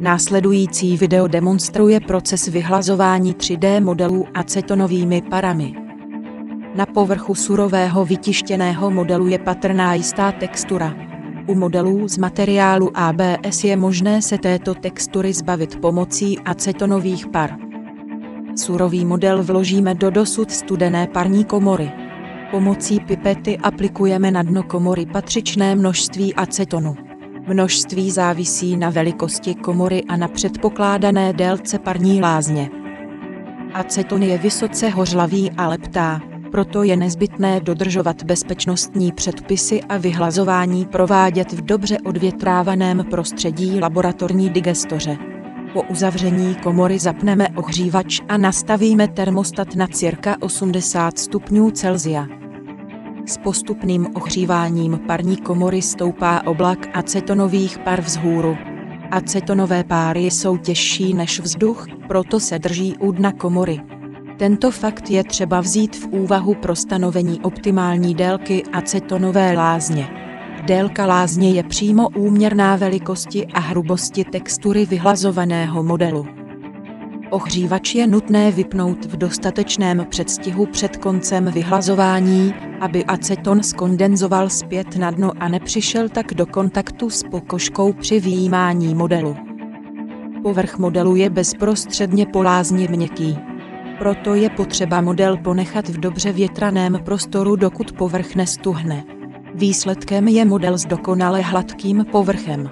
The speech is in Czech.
Následující video demonstruje proces vyhlazování 3D modelů acetonovými parami. Na povrchu surového vytištěného modelu je patrná jistá textura. U modelů z materiálu ABS je možné se této textury zbavit pomocí acetonových par. Surový model vložíme do dosud studené parní komory. Pomocí pipety aplikujeme na dno komory patřičné množství acetonu. Množství závisí na velikosti komory a na předpokládané délce parní lázně. Aceton je vysoce hořlavý a leptá, proto je nezbytné dodržovat bezpečnostní předpisy a vyhlazování provádět v dobře odvětrávaném prostředí laboratorní digestoře. Po uzavření komory zapneme ohřívač a nastavíme termostat na cirka 80 stupňů Celsia. S postupným ohříváním parní komory stoupá oblak acetonových par vzhůru. Acetonové páry jsou těžší než vzduch, proto se drží u dna komory. Tento fakt je třeba vzít v úvahu pro stanovení optimální délky acetonové lázně. Délka lázně je přímo úměrná velikosti a hrubosti textury vyhlazovaného modelu. Ohřívač je nutné vypnout v dostatečném předstihu před koncem vyhlazování, aby aceton skondenzoval zpět na dno a nepřišel tak do kontaktu s pokožkou při výjímání modelu. Povrch modelu je bezprostředně po lázni měkký. Proto je potřeba model ponechat v dobře větraném prostoru, dokud povrch nestuhne. Výsledkem je model s dokonale hladkým povrchem.